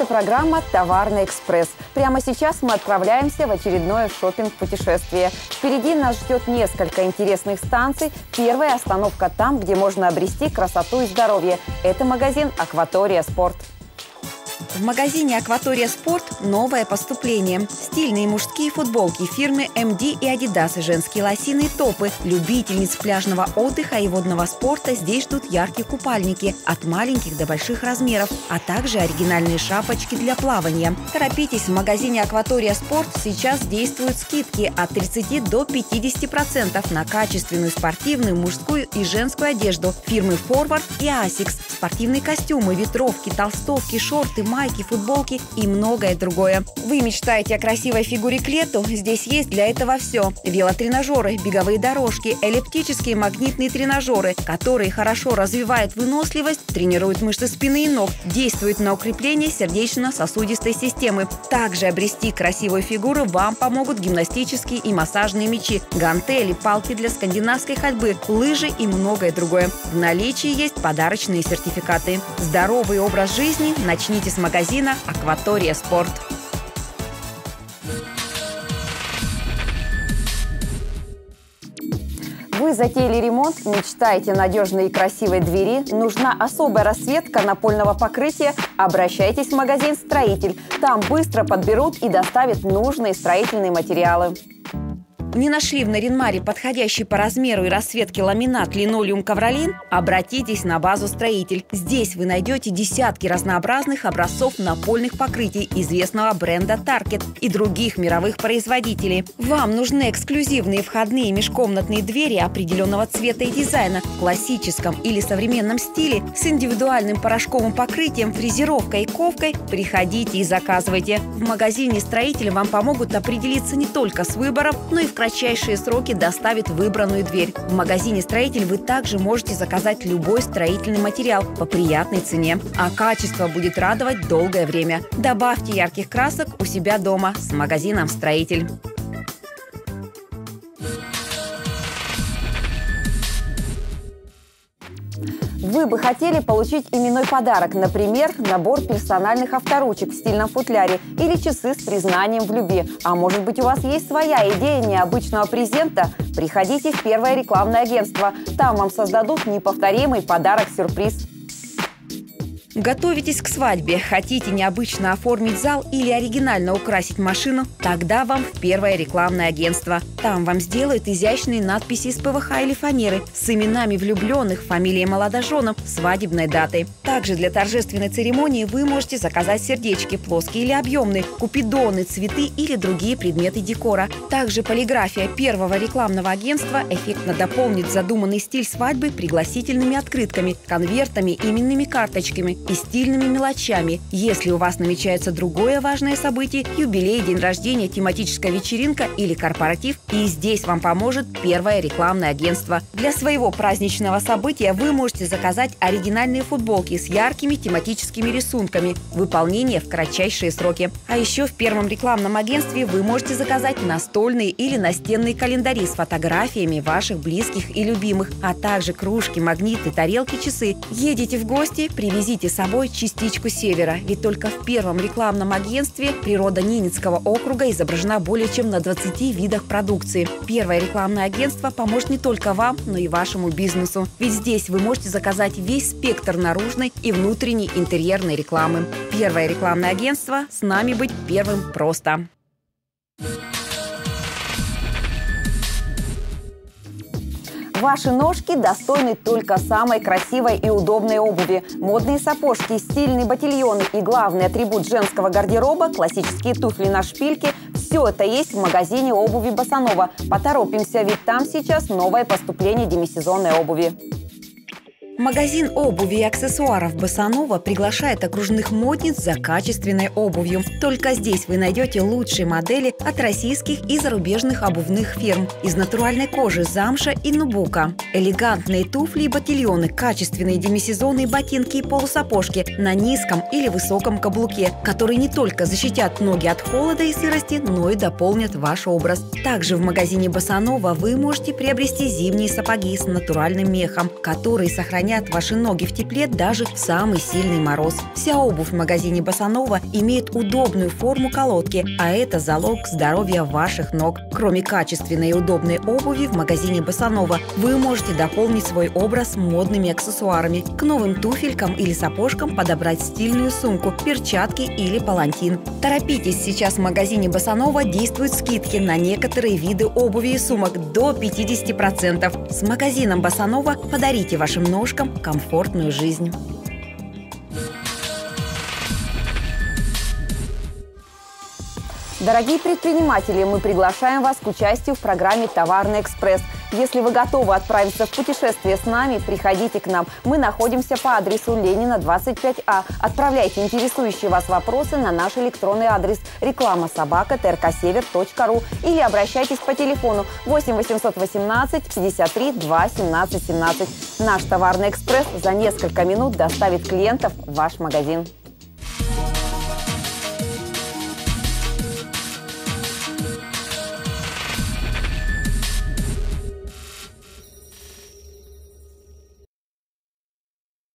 Это программа «Товарный экспресс». Прямо сейчас мы отправляемся в очередное шопинг путешествие Впереди нас ждет несколько интересных станций. Первая остановка там, где можно обрести красоту и здоровье. Это магазин «Акватория Спорт». В магазине «Акватория Спорт» новое поступление. Стильные мужские футболки фирмы MD и Adidas и женские лосиные топы. Любительниц пляжного отдыха и водного спорта здесь ждут яркие купальники от маленьких до больших размеров, а также оригинальные шапочки для плавания. Торопитесь, в магазине «Акватория Спорт» сейчас действуют скидки от 30 до 50% на качественную спортивную мужскую и женскую одежду фирмы Forward и Asics, спортивные костюмы, ветровки, толстовки, шорты, майки, майки, футболки и многое другое. Вы мечтаете о красивой фигуре к лету? Здесь есть для этого все. Велотренажеры, беговые дорожки, эллиптические магнитные тренажеры, которые хорошо развивают выносливость, тренируют мышцы спины и ног, действуют на укрепление сердечно-сосудистой системы. Также обрести красивую фигуру вам помогут гимнастические и массажные мячи, гантели, палки для скандинавской ходьбы, лыжи и многое другое. В наличии есть подарочные сертификаты. Здоровый образ жизни начните с магазина магазина «Акватория Спорт». Вы затеяли ремонт, мечтаете надежной и красивой двери, нужна особая расцветка напольного покрытия, обращайтесь в магазин «Строитель». Там быстро подберут и доставят нужные строительные материалы. Не нашли в Наринмаре подходящий по размеру и расцветке ламинат линолеум ковролин? Обратитесь на базу «Строитель». Здесь вы найдете десятки разнообразных образцов напольных покрытий известного бренда Target и других мировых производителей. Вам нужны эксклюзивные входные межкомнатные двери определенного цвета и дизайна в классическом или современном стиле с индивидуальным порошковым покрытием, фрезеровкой и ковкой? Приходите и заказывайте. В магазине «Строитель» вам помогут определиться не только с выбором, но и в кратчайшие сроки доставит выбранную дверь. В магазине «Строитель» вы также можете заказать любой строительный материал по приятной цене. А качество будет радовать долгое время. Добавьте ярких красок у себя дома с магазином «Строитель». Вы бы хотели получить именной подарок, например, набор персональных авторучек в стильном футляре или часы с признанием в любви. А может быть у вас есть своя идея необычного презента? Приходите в первое рекламное агентство. Там вам создадут неповторимый подарок-сюрприз. Готовитесь к свадьбе, хотите необычно оформить зал или оригинально украсить машину? Тогда вам в первое рекламное агентство. Там вам сделают изящные надписи из ПВХ или фанеры с именами влюбленных, фамилией молодоженов, свадебной датой. Также для торжественной церемонии вы можете заказать сердечки, плоские или объемные, купидоны, цветы или другие предметы декора. Также полиграфия первого рекламного агентства эффектно дополнит задуманный стиль свадьбы пригласительными открытками, конвертами, именными карточками и стильными мелочами. Если у вас намечается другое важное событие, юбилей, день рождения, тематическая вечеринка или корпоратив, и здесь вам поможет первое рекламное агентство. Для своего праздничного события вы можете заказать оригинальные футболки с яркими тематическими рисунками. Выполнение в кратчайшие сроки. А еще в первом рекламном агентстве вы можете заказать настольные или настенные календари с фотографиями ваших близких и любимых, а также кружки, магниты, тарелки, часы. Едете в гости, привезите собой частичку севера, ведь только в первом рекламном агентстве природа Ненецкого округа изображена более чем на 20 видах продукции. Первое рекламное агентство поможет не только вам, но и вашему бизнесу. Ведь здесь вы можете заказать весь спектр наружной и внутренней интерьерной рекламы. Первое рекламное агентство «С нами быть первым просто». Ваши ножки достойны только самой красивой и удобной обуви. Модные сапожки, стильные ботильоны и главный атрибут женского гардероба – классические туфли на шпильке – все это есть в магазине обуви Басанова. Поторопимся, ведь там сейчас новое поступление демисезонной обуви. Магазин обуви и аксессуаров Басанова приглашает окружных модниц за качественной обувью. Только здесь вы найдете лучшие модели от российских и зарубежных обувных фирм из натуральной кожи замша и нубука. Элегантные туфли и ботильоны, качественные демисезонные ботинки и полусапожки на низком или высоком каблуке, которые не только защитят ноги от холода и сырости, но и дополнят ваш образ. Также в магазине Басанова вы можете приобрести зимние сапоги с натуральным мехом, которые сохраняют хранят ваши ноги в тепле даже в самый сильный мороз. Вся обувь в магазине Басанова имеет удобную форму колодки, а это залог здоровья ваших ног. Кроме качественной и удобной обуви в магазине Басанова вы можете дополнить свой образ модными аксессуарами. К новым туфелькам или сапожкам подобрать стильную сумку, перчатки или палантин. Торопитесь, сейчас в магазине Басанова действуют скидки на некоторые виды обуви и сумок до 50%. С магазином Басанова подарите вашим ножкам комфортную жизнь. Дорогие предприниматели, мы приглашаем вас к участию в программе «Товарный экспресс». Если вы готовы отправиться в путешествие с нами, приходите к нам. Мы находимся по адресу Ленина, 25А. Отправляйте интересующие вас вопросы на наш электронный адрес реклама собака трксевер.ру или обращайтесь по телефону 8 818 53 2 17 17. Наш товарный экспресс за несколько минут доставит клиентов в ваш магазин.